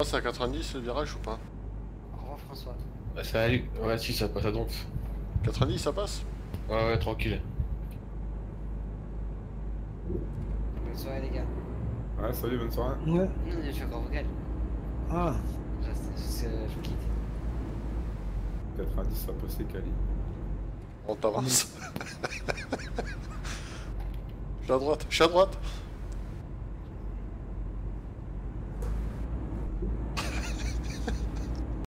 Oh, c'est à 90 le virage ou pas Au revoir François. Ouais, ça. Ouais, si, ça passe à donc. 90 ça passe Ouais, ouais, tranquille. Bonne soirée les gars. Ouais, salut, bonne soirée. Ouais. Non, je suis encore vocal. Ah, Je, je, je, je vous quitte. 90, ça passe les Cali. On t'avance. je suis à droite, je suis à droite